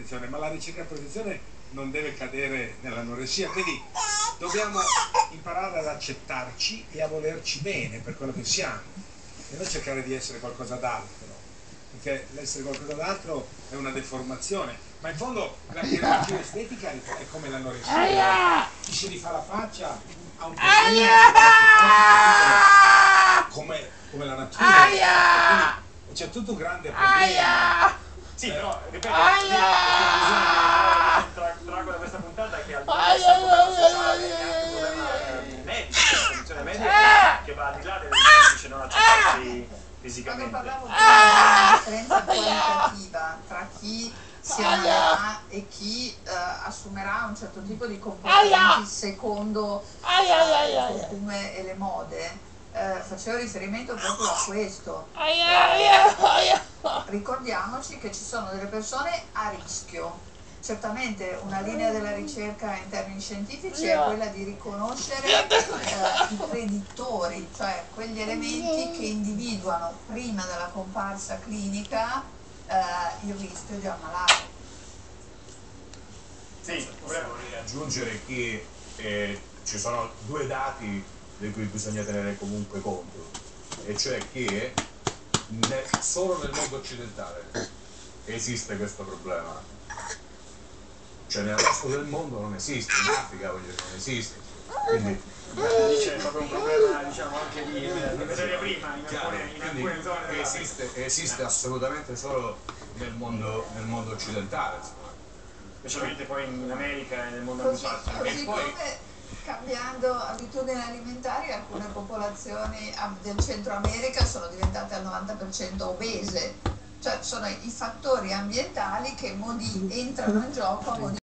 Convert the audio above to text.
Attenzione, ma la ricerca e protezione non deve cadere nell'anoressia, quindi dobbiamo imparare ad accettarci e a volerci bene per quello che siamo e non cercare di essere qualcosa d'altro, perché l'essere qualcosa d'altro è una deformazione, ma in fondo la chirurgia estetica è come l'anoressia, chi si rifà la faccia ha un problema. Come, come la natura, quindi c'è tutto un grande problema. Sì, però, ripeto, la conclusione che traggo da questa puntata è che al di là del problema sociale è anche un problema eh, medico, una condizione medica che va al di là del semplice non accettarsi Quando fisicamente. parlavo della differenza qualitativa tra chi si ammalerà e chi eh, assumerà un certo tipo di comportamenti secondo eh, le costume e le mode, eh, facevo riferimento proprio a questo. Ricordiamoci che ci sono delle persone a rischio. Certamente una linea della ricerca in termini scientifici è quella di riconoscere eh, i predittori, cioè quegli elementi che individuano prima della comparsa clinica eh, il rischio di ammalare. Sì, Vorrei aggiungere che eh, ci sono due dati di cui bisogna tenere comunque conto, e cioè che ne- solo nel mondo occidentale esiste questo problema. Cioè nel resto del mondo non esiste, in Africa voglio dire, non esiste. Quindi, c'è proprio un problema, diciamo, anche di, di materia prima in chiaro, alcune, in alcune zone della esiste, esiste assolutamente solo nel mondo, nel mondo occidentale. insomma. specialmente poi in America e nel mondo Così, anglosassone. così poi- come cambiando abitudini alimentari alcune popolazioni del Centro America sono diventate al 90% obese. Cioè sono i fattori ambientali che modi- entrano in gioco a modificare